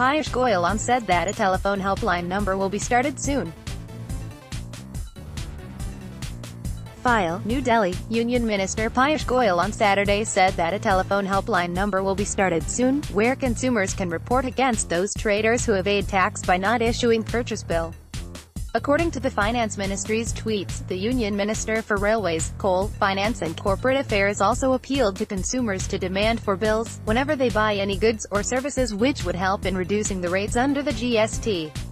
Piyush Goyal said that a telephone helpline number will be started soon. File, New Delhi, Union Minister Piyush Goyal on Saturday said that a telephone helpline number will be started soon, where consumers can report against those traders who evade tax by not issuing purchase bill. According to the Finance Ministry's tweets, the Union Minister for Railways, Coal, Finance and Corporate Affairs also appealed to consumers to demand for bills, whenever they buy any goods or services which would help in reducing the rates under the GST.